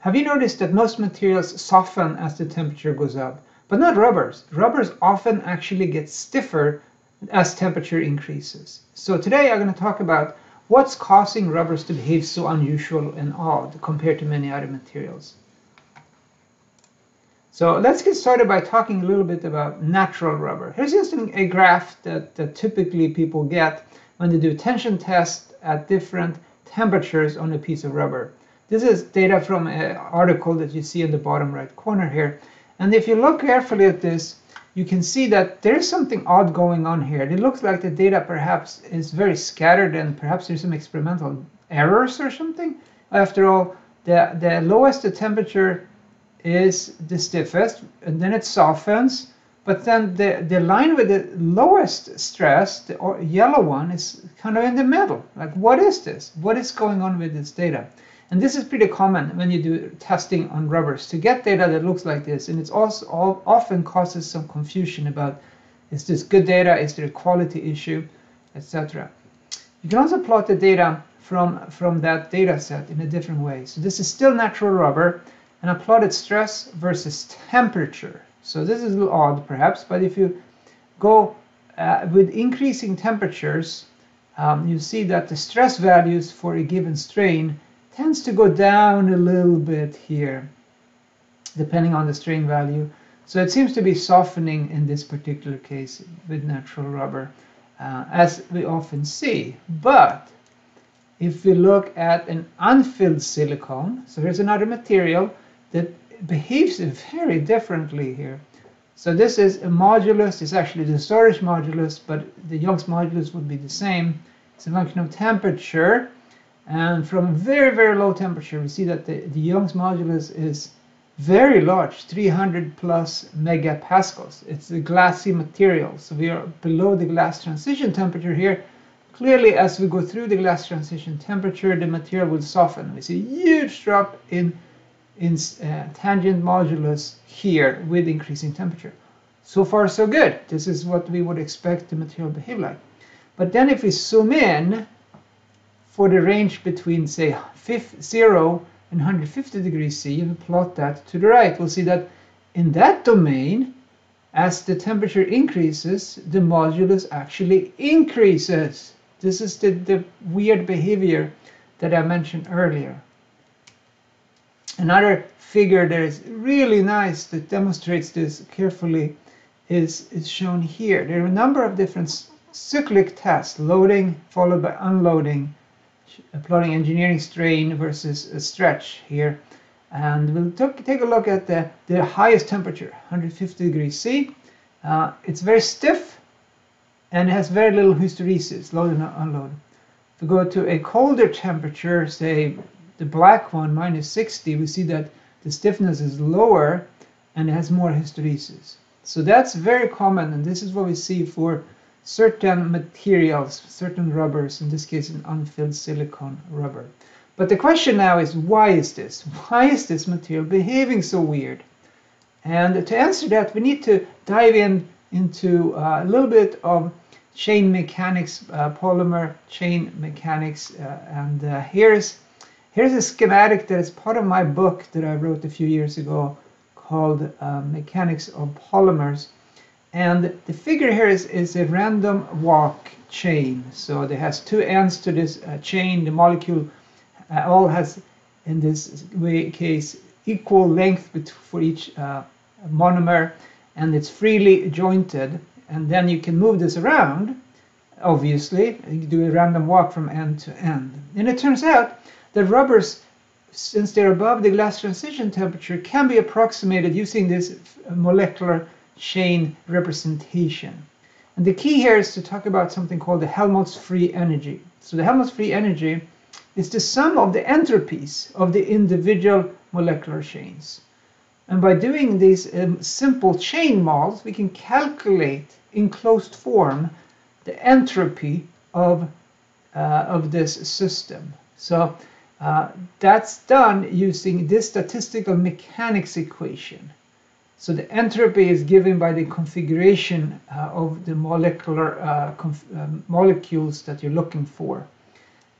have you noticed that most materials soften as the temperature goes up? But not rubbers. Rubbers often actually get stiffer as temperature increases. So today I'm going to talk about what's causing rubbers to behave so unusual and odd compared to many other materials. So let's get started by talking a little bit about natural rubber. Here's just a graph that, that typically people get when they do tension tests at different temperatures on a piece of rubber. This is data from an article that you see in the bottom right corner here. And if you look carefully at this, you can see that there is something odd going on here. It looks like the data perhaps is very scattered and perhaps there's some experimental errors or something. After all, the, the lowest the temperature is the stiffest, and then it softens. But then the, the line with the lowest stress, the yellow one, is kind of in the middle. Like, what is this? What is going on with this data? And this is pretty common when you do testing on rubbers to get data that looks like this. And it also often causes some confusion about is this good data, is there a quality issue, etc. You can also plot the data from, from that data set in a different way. So this is still natural rubber, and I plotted stress versus temperature. So this is a little odd perhaps, but if you go uh, with increasing temperatures, um, you see that the stress values for a given strain tends to go down a little bit here, depending on the strain value. So it seems to be softening in this particular case with natural rubber, uh, as we often see. But if we look at an unfilled silicone, so here's another material that behaves very differently here. So this is a modulus, it's actually the storage modulus, but the Young's modulus would be the same. It's a function of temperature. And from very, very low temperature, we see that the, the Young's modulus is very large, 300 plus megapascals. It's a glassy material. So we are below the glass transition temperature here. Clearly, as we go through the glass transition temperature, the material will soften. We see a huge drop in, in uh, tangent modulus here with increasing temperature. So far, so good. This is what we would expect the material to behave like. But then if we zoom in, for the range between, say, 0 and 150 degrees C, if we plot that to the right, we'll see that in that domain, as the temperature increases, the modulus actually increases. This is the, the weird behavior that I mentioned earlier. Another figure that is really nice that demonstrates this carefully is, is shown here. There are a number of different cyclic tests, loading followed by unloading, plotting engineering strain versus a stretch here. And we'll take a look at the, the highest temperature, 150 degrees C. Uh, it's very stiff and it has very little hysteresis, load and unload. If we go to a colder temperature, say the black one, minus 60, we see that the stiffness is lower and it has more hysteresis. So that's very common, and this is what we see for certain materials, certain rubbers, in this case an unfilled silicone rubber. But the question now is why is this? Why is this material behaving so weird? And to answer that, we need to dive in into uh, a little bit of chain mechanics, uh, polymer chain mechanics. Uh, and uh, here's, here's a schematic that is part of my book that I wrote a few years ago called uh, Mechanics of Polymers. And the figure here is, is a random walk chain. So it has two ends to this uh, chain. The molecule uh, all has, in this way, case, equal length for each uh, monomer, and it's freely jointed. And then you can move this around, obviously. You do a random walk from end to end. And it turns out that rubbers, since they're above the glass transition temperature, can be approximated using this molecular chain representation. And the key here is to talk about something called the Helmholtz free energy. So the Helmholtz free energy is the sum of the entropies of the individual molecular chains. And by doing these um, simple chain models, we can calculate in closed form the entropy of, uh, of this system. So uh, that's done using this statistical mechanics equation. So the entropy is given by the configuration uh, of the molecular uh, uh, molecules that you're looking for.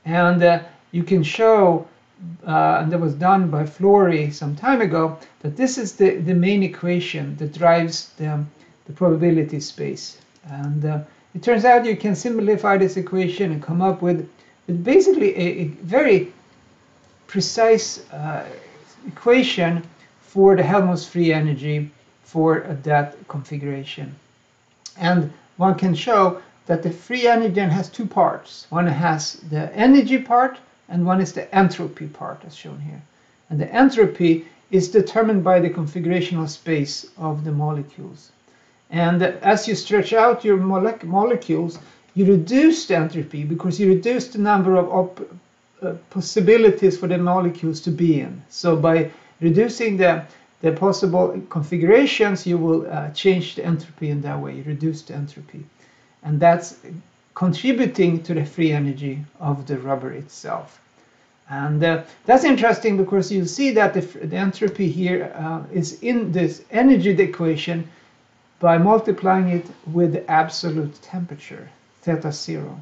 And uh, you can show uh, and that was done by Flory some time ago, that this is the, the main equation that drives the, the probability space. And uh, it turns out you can simplify this equation and come up with, with basically a, a very precise equation for the Helmholtz free energy for that configuration. And one can show that the free energy has two parts. One has the energy part and one is the entropy part as shown here. And the entropy is determined by the configurational space of the molecules. And as you stretch out your mole molecules, you reduce the entropy because you reduce the number of uh, possibilities for the molecules to be in. So by reducing the, the possible configurations, you will uh, change the entropy in that way, reduce the entropy. And that's contributing to the free energy of the rubber itself. And uh, that's interesting because you see that the, the entropy here uh, is in this energy equation by multiplying it with the absolute temperature, theta zero.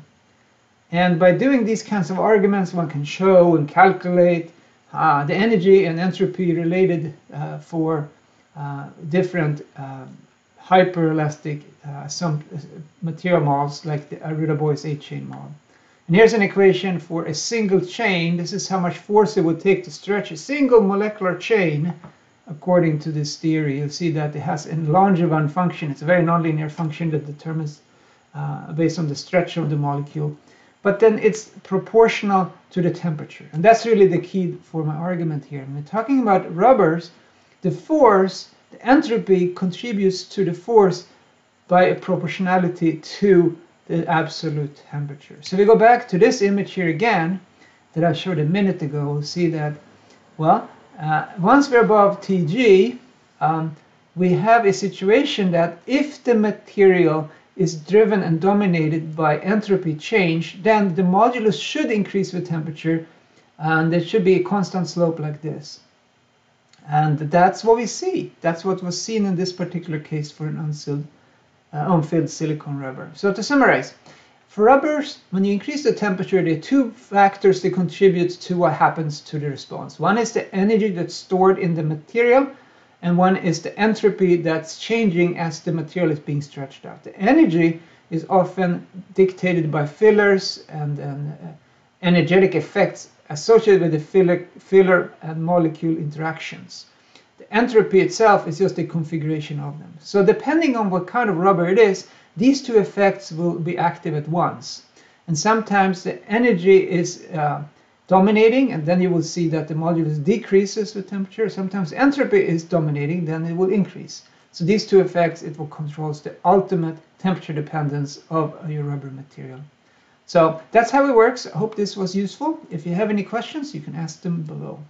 And by doing these kinds of arguments, one can show and calculate the energy and entropy related uh, for uh, different uh, hyperelastic uh, some material models like the Arruda-Boyce eight-chain model. And here's an equation for a single chain. This is how much force it would take to stretch a single molecular chain according to this theory. You'll see that it has a Langevin function. It's a very nonlinear function that determines uh, based on the stretch of the molecule. But then it's proportional to the temperature. And that's really the key for my argument here. When we're talking about rubbers, the force the entropy contributes to the force by a proportionality to the absolute temperature. So we go back to this image here again that I showed a minute ago. We'll see that, well, uh, once we're above Tg, um, we have a situation that if the material is driven and dominated by entropy change, then the modulus should increase with temperature and there should be a constant slope like this. And that's what we see. That's what was seen in this particular case for an unfilled, uh, unfilled silicone rubber. So to summarize, for rubbers, when you increase the temperature, there are two factors that contribute to what happens to the response. One is the energy that's stored in the material, and one is the entropy that's changing as the material is being stretched out. The energy is often dictated by fillers and, and uh, energetic effects associated with the filler, filler and molecule interactions. The entropy itself is just a configuration of them. So depending on what kind of rubber it is, these two effects will be active at once. And sometimes the energy is uh, dominating, and then you will see that the modulus decreases with temperature. Sometimes entropy is dominating, then it will increase. So these two effects, it will controls the ultimate temperature dependence of your rubber material. So that's how it works. I hope this was useful. If you have any questions, you can ask them below.